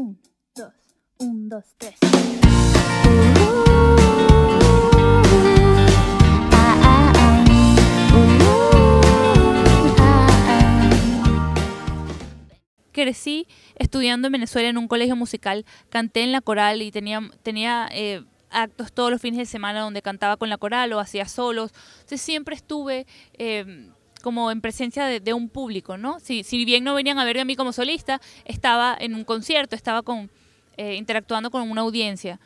Un, dos, un, dos, tres. Crecí estudiando en Venezuela en un colegio musical, canté en la coral y tenía, tenía eh, actos todos los fines de semana donde cantaba con la coral o hacía solos. Entonces siempre estuve eh, como en presencia de, un público, ¿no? Si, bien no venían a verme a mí como solista, estaba en un concierto, estaba con, eh, interactuando con una audiencia.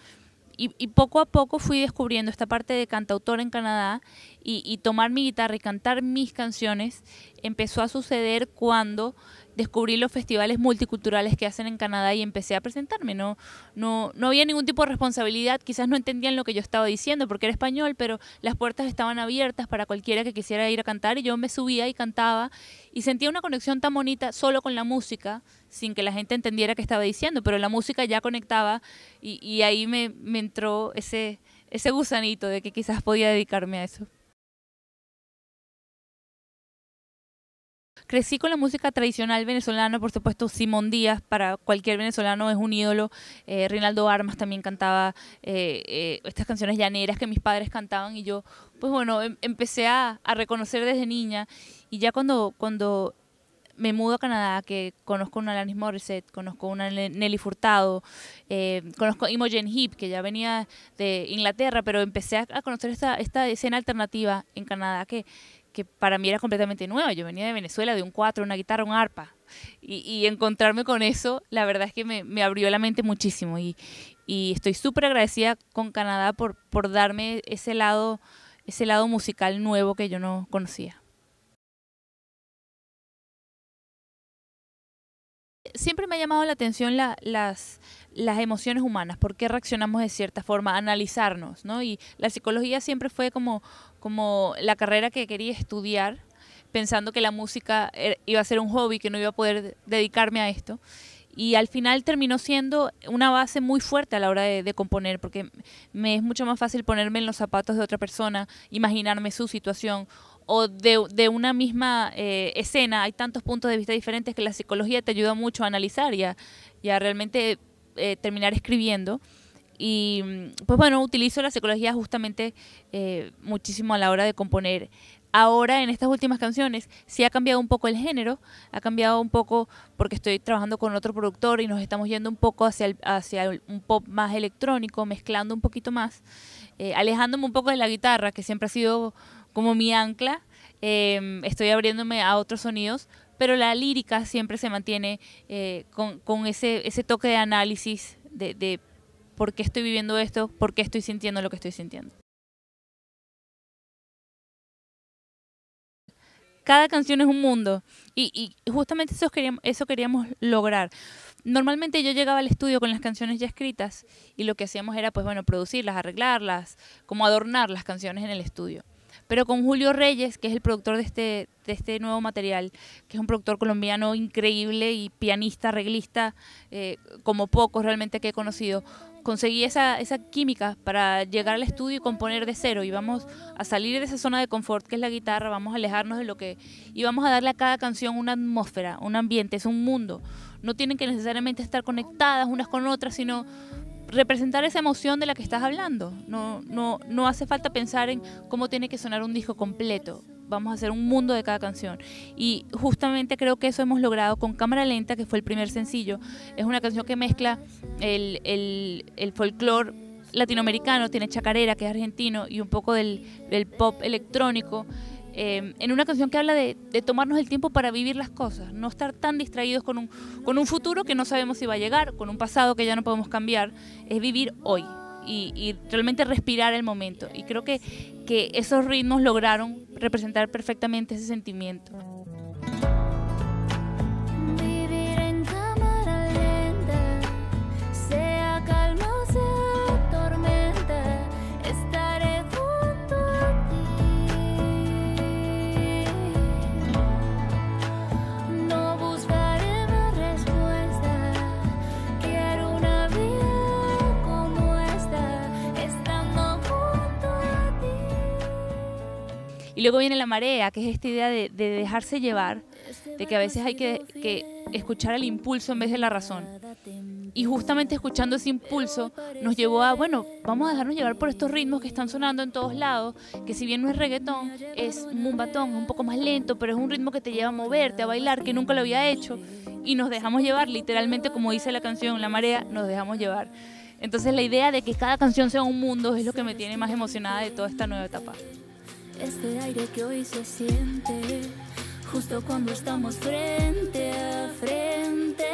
Y, poco a poco fui descubriendo esta parte de cantautor en Canadá y tomar mi guitarra y cantar mis canciones empezó a suceder cuando descubrí los festivales multiculturales que hacen en Canadá y empecé a presentarme. No, no, no había ningún tipo de responsabilidad, quizás no entendían lo que yo estaba diciendo porque era español, pero las puertas estaban abiertas para cualquiera que quisiera ir a cantar y yo me subía y cantaba y sentía una conexión tan bonita solo con la música, sin que la gente entendiera qué estaba diciendo, pero la música ya conectaba y, ahí me, me entró ese, ese gusanito de que quizás podía dedicarme a eso. Crecí con la música tradicional venezolana, por supuesto, Simón Díaz, para cualquier venezolano es un ídolo. Eh, Rinaldo Armas también cantaba eh, eh, estas canciones llaneras que mis padres cantaban y yo, pues bueno, em empecé a, reconocer desde niña y ya cuando, cuando me mudo a Canadá, que conozco a una Alanis Morissette, conozco a una Nelly Furtado, eh, conozco a Imogen Heap, que ya venía de Inglaterra, pero empecé a conocer esta, esta escena alternativa en Canadá que, que para mí era completamente nueva. Yo venía de Venezuela, de un cuatro, una guitarra, un arpa. Y, y encontrarme con eso, la verdad es que me, abrió la mente muchísimo. Y, y estoy súper agradecida con Canadá por, por darme ese lado, ese lado musical nuevo que yo no conocía. Siempre me ha llamado la atención la, las, emociones humanas, por qué reaccionamos de cierta forma, analizarnos, ¿no? Y la psicología siempre fue como, como la carrera que quería estudiar, pensando que la música iba a ser un hobby, que no iba a poder dedicarme a esto. Y al final terminó siendo una base muy fuerte a la hora de, de, componer, porque me es mucho más fácil ponerme en los zapatos de otra persona, imaginarme su situación o de, de una misma eh, escena hay tantos puntos de vista diferentes que la psicología te ayuda mucho a analizar y a, y a realmente eh, terminar escribiendo. Y pues bueno, utilizo la psicología justamente eh, muchísimo a la hora de componer. Ahora en estas últimas canciones sí ha cambiado un poco el género, ha cambiado un poco porque estoy trabajando con otro productor y nos estamos yendo un poco hacia, el, hacia un pop más electrónico, mezclando un poquito más, eh, alejándome un poco de la guitarra, que siempre ha sido como mi ancla. Eh, estoy abriéndome a otros sonidos, pero la lírica siempre se mantiene eh, con, ese, toque de análisis de, por qué estoy viviendo esto, por qué estoy sintiendo lo que estoy sintiendo. Cada canción es un mundo y, y justamente eso queríamos, eso queríamos lograr. Normalmente yo llegaba al estudio con las canciones ya escritas y lo que hacíamos era pues bueno producirlas, arreglarlas, como adornar las canciones en el estudio pero con Julio Reyes, que es el productor de este, de este nuevo material, que es un productor colombiano increíble y pianista, arreglista, eh, como pocos realmente que he conocido, conseguí esa, esa química para llegar al estudio y componer de cero y vamos a salir de esa zona de confort que es la guitarra, vamos a alejarnos de lo que... y vamos a darle a cada canción una atmósfera, un ambiente, es un mundo. No tienen que necesariamente estar conectadas unas con otras, sino representar esa emoción de la que estás hablando. No, no, no hace falta pensar en cómo tiene que sonar un disco completo. Vamos a hacer un mundo de cada canción. Y justamente creo que eso hemos logrado con Cámara Lenta, que fue el primer sencillo. Es una canción que mezcla el, el, el folclore latinoamericano, tiene chacarera, que es argentino, y un poco del, del pop electrónico eh, en una canción que habla de, de, tomarnos el tiempo para vivir las cosas, no estar tan distraídos con un, con un futuro que no sabemos si va a llegar, con un pasado que ya no podemos cambiar, es vivir hoy y, y realmente respirar el momento. Y creo que, que esos ritmos lograron representar perfectamente ese sentimiento. Y luego viene la marea, que es esta idea de, de dejarse llevar, de que a veces hay que, escuchar el impulso en vez de la razón. y justamente escuchando ese impulso nos llevó a, bueno, vamos a dejarnos llevar por estos ritmos que están sonando en todos lados, que si bien no es reggaetón, es mumbatón, es un poco más lento, pero es un ritmo que te lleva a moverte, a bailar, que nunca lo había hecho. Y nos dejamos llevar, literalmente como dice la canción La Marea, nos dejamos llevar. Entonces la idea de que cada canción sea un mundo es lo que me tiene más emocionada de toda esta nueva etapa. Este aire que hoy se siente, justo cuando estamos frente a frente.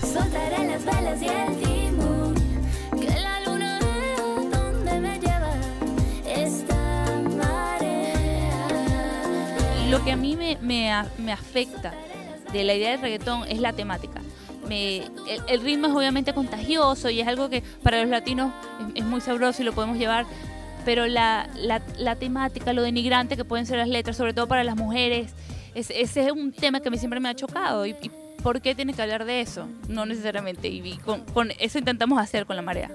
Soltaré las velas y el timón, que la luna vea donde me lleva esta marea. Lo que a mí me, me, me afecta de la idea del reggaetón es la temática. Me- el, el ritmo es obviamente contagioso y es algo que para los latinos es, es muy sabroso y lo podemos llevar, pero la, la, la temática, lo denigrante que pueden ser las letras, sobre todo para las mujeres, es- ese es un tema que a mí siempre me ha chocado. ¿Y, y por qué tiene que hablar de eso? No necesariamente. Y, y con, con eso intentamos hacer con la marea.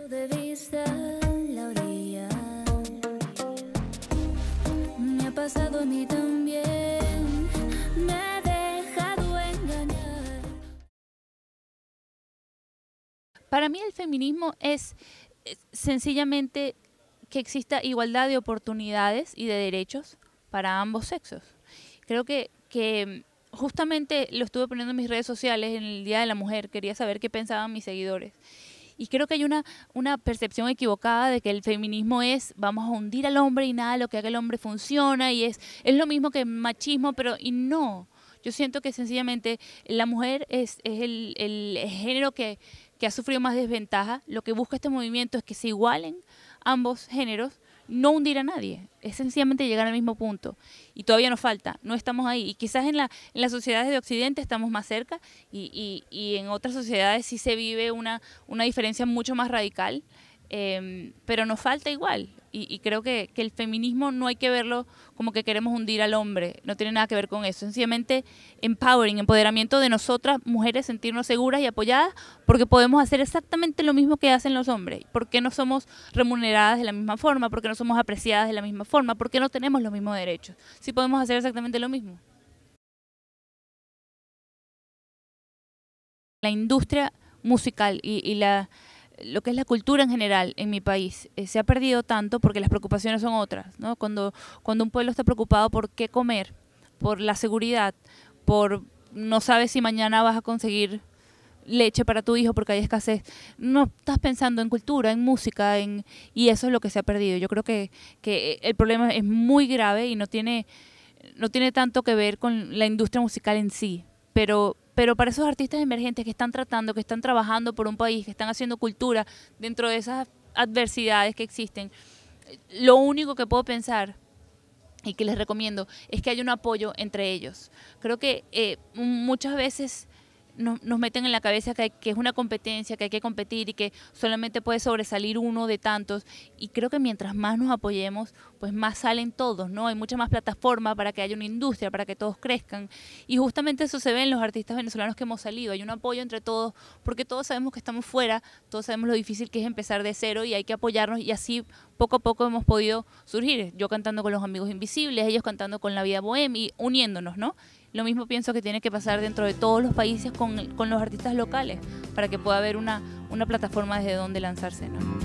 Me ha pasado a mí también. Para mí el feminismo es sencillamente que exista igualdad de oportunidades y de derechos para ambos sexos. Creo que, mm, justamente lo estuve poniendo en mis redes sociales en el Día de la Mujer, quería saber qué pensaban mis seguidores. Y creo que hay una, percepción equivocada de que el feminismo es vamos a hundir al hombre y nada, lo que haga el hombre funciona y es, es lo mismo que machismo, pero y no. Yo siento que sencillamente la mujer es, el género que, que ha sufrido más desventaja. Lo que busca este movimiento es que se igualen ambos géneros, no hundir a nadie, es sencillamente llegar al mismo punto. Y todavía nos falta, no estamos ahí. Y quizás en, la, en las sociedades de Occidente estamos más cerca y, y- en otras sociedades sí se vive una, una diferencia mucho más radical, em, pero nos falta igual. Y, creo que, que el feminismo no hay que verlo como que queremos hundir al hombre, no tiene nada que ver con eso. Sencillamente empowering, empoderamiento de nosotras, mujeres, sentirnos seguras y apoyadas, porque podemos hacer exactamente lo mismo que hacen los hombres. porque no somos remuneradas de la misma forma? porque no somos apreciadas de la misma forma? porque no tenemos los mismos derechos? Sí podemos hacer exactamente lo mismo. La industria musical y, y la, lo que es la cultura en general en mi país eh, se ha perdido tanto porque las preocupaciones son otras, ¿no? Cuando, cuando un pueblo está preocupado por qué comer, por la seguridad, por no sabes si mañana vas a conseguir leche para tu hijo porque hay escasez, no estás pensando en cultura, en música, en y eso es lo que se ha perdido. Yo creo que, que el problema es muy grave y no tiene no tiene tanto que ver con la industria musical en sí, pero pero para esos artistas emergentes que están tratando, que están trabajando por un país, que están haciendo cultura dentro de esas adversidades que existen, lo único que puedo pensar y que les recomiendo es que haya un apoyo entre ellos. Creo que eh, muchas veces nos, meten en la cabeza que, hay- que es una competencia, que hay que competir y que solamente puede sobresalir uno de tantos. Y creo que mientras más nos apoyemos, pues más salen todos, ¿no? Hay mucha más plataforma para que haya una industria, para que todos crezcan. Y justamente eso se ve en los artistas venezolanos que hemos salido. Hay un apoyo entre todos, porque todos sabemos que estamos fuera, todos sabemos lo difícil que es empezar de cero y hay que apoyarnos y así poco a poco hemos podido surgir. Yo cantando con los amigos invisibles, ellos cantando con la vida bohemia y uniéndonos, ¿no? Lo mismo pienso que tiene que pasar dentro de todos los países con, con los artistas locales para que pueda haber una, una plataforma desde donde lanzarse, ¿no?